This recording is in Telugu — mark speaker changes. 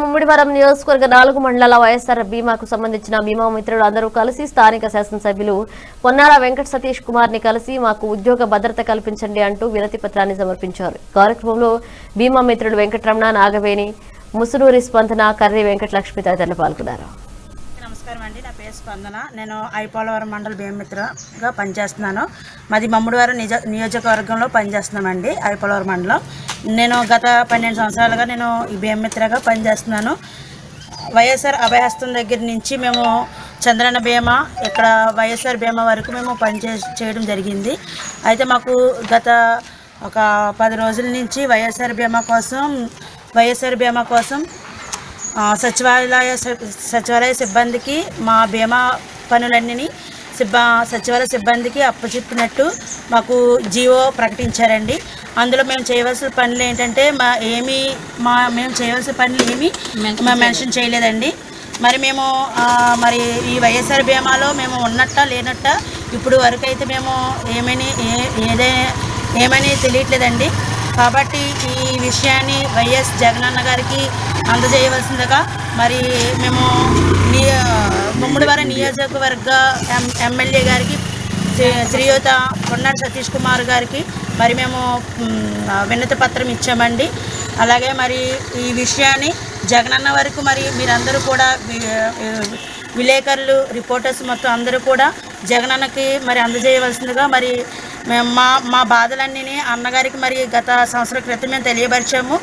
Speaker 1: ముమ్మిడివరం నియోజకవర్గ నాలుగు మండలాల వైఎస్ఆర్ బీమాకు సంబంధించిన బీమా మిత్రులు అందరూ కలిసి స్థానిక శాసనసభ్యులు పొన్నాల వెంకట సతీష్ కుమార్ని కలిసి మాకు ఉద్యోగ భద్రత కల్పించండి అంటూ వినతి పత్రాన్ని సమర్పించారు. కార్యక్రమంలో బీమా మిత్రులు వెంకటరమణ నాగవేణి ముసునూరి స్పందన కర్రి వెంకటలక్ష్మి తదితరులు పాల్గొన్నారు.
Speaker 2: నమస్కారం అండి. నా పేరు స్పందన. నేను ఐపోలవరం మండల భీమమిత్రగా పనిచేస్తున్నాను. మాది మమ్ముడివారం నిజ నియోజకవర్గంలో పనిచేస్తున్నామండి ఐపోలవరం మండలం. నేను గత పన్నెండు సంవత్సరాలుగా నేను ఈ భీమమిత్రగా పనిచేస్తున్నాను. వైఎస్ఆర్ అభయహస్తం దగ్గర నుంచి మేము చంద్రన్న బీమా ఇక్కడ వైఎస్ఆర్ బీమా వరకు మేము పనిచే చేయడం జరిగింది. అయితే మాకు గత ఒక పది రోజుల నుంచి వైఎస్ఆర్ బీమా కోసం వైఎస్ఆర్ బీమా కోసం సచివాలయ సచివాలయ సిబ్బందికి మా బీమా పనులన్నీ సిబ్బ సచివాలయ సిబ్బందికి అప్పచెప్పినట్టు మాకు జియో ప్రకటించారండి. అందులో మేము చేయవలసిన పనులు ఏంటంటే మా ఏమి మా మేము చేయవలసిన పనులు ఏమి మా మెన్షన్ చేయలేదండి. మరి మేము మరి ఈ వైఎస్ఆర్ బీమాలో మేము ఉన్నట్ట లేనట్ట ఇప్పుడు వరకు అయితే మేము ఏమని ఏ- ఏదే ఏమని తెలియట్లేదండి. కాబట్టి ఈ విషయాన్ని వైఎస్ జగనన్న గారికి అందజేయవలసిందిగా మరి మేము నియ ముమ్మడివారి నియోజకవర్గ ఎమ్మెల్యే గారికి శ్రీయుత కొన్నాడు సతీష్ కుమార్ గారికి మరి మేము వినతి పత్రం ఇచ్చామండి. అలాగే మరి ఈ విషయాన్ని జగనన్న వరకు మరి మీరందరూ కూడా విలేకరులు రిపోర్టర్స్ మొత్తం అందరూ కూడా జగనన్నకి మరి అందజేయవలసిందిగా మరి మేము మా మా బాధలన్నీ అన్నగారికి మరి గత సంవత్సరం క్రితం మేము తెలియపరిచాము.